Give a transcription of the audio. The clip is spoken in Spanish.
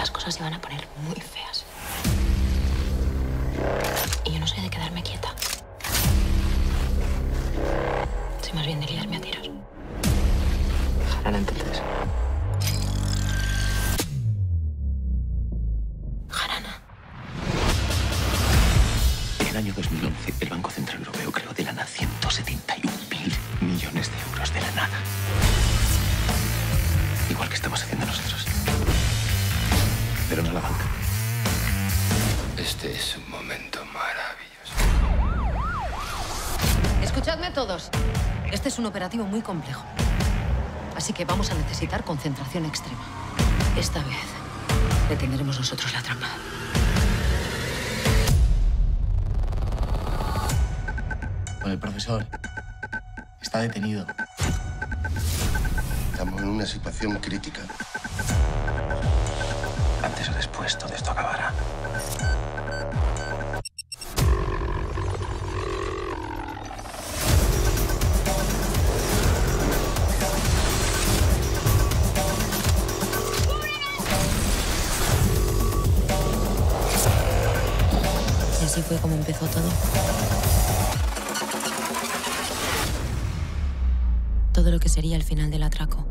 las cosas se van a poner muy feas. Y yo no soy de quedarme quieta. Soy más bien de liarme a tiros. Jarana, entonces. Jarana. En el año 2011, el Banco Central Europeo creó de la nada 171 La banca. Este es un momento maravilloso. Escuchadme todos. Este es un operativo muy complejo. Así que vamos a necesitar concentración extrema. Esta vez detendremos nosotros la trampa. Con el profesor. Está detenido. Estamos en una situación crítica. Antes o después, todo esto acabará. Y así fue como empezó todo. Todo lo que sería el final del atraco.